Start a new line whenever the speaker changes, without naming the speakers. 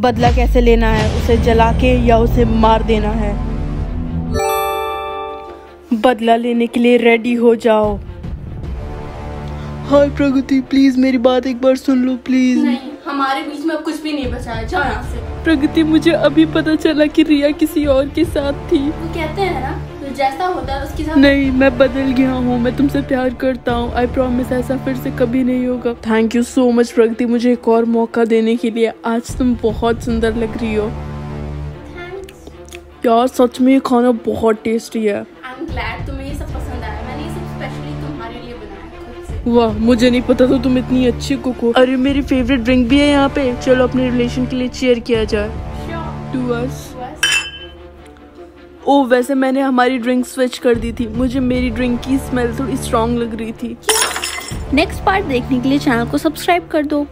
बदला कैसे लेना है उसे जला के या उसे मार देना है। बदला लेने के लिए रेडी हो जाओ। हाय प्रगति प्लीज़ मेरी बात एक बार सुन लो प्लीज़
नहीं हमारे बीच में अब कुछ भी नहीं बचा है जाओ यहाँ से।
प्रगति मुझे अभी पता चला कि रिया किसी और के साथ थी।
वो कहते हैं ना जैसा होता है उसके साथ
नहीं मैं बदल गया हूँ मैं तुमसे प्यार करता हूँ। आई प्रॉमिस ऐसा फिर से कभी नहीं होगा। Thank you so much Pragati मुझे एक और मौका देने के लिए। आज तुम बहुत सुंदर लग रही हो। यार सच में ये खाना बहुत टेस्टी है।
आई एम ग्लैड तुम्हें ये सब पसंद आया। मैंने ये सब स्पेशली तुम्हारे लिए बनाया खुद से।
वाह मुझे नहीं पता था तुम इतनी अच्छी कुक हो। अरे मेरी फेवरेट ड्रिंक भी है यहाँ पे। चलो अपने रिलेशन के लिए चेयर किया जाए। टू अस ओ वैसे मैंने हमारी ड्रिंक स्विच कर दी थी। मुझे मेरी ड्रिंक की स्मेल थोड़ी स्ट्रॉन्ग लग रही थी।
नेक्स्ट पार्ट देखने के लिए चैनल को सब्सक्राइब कर दो।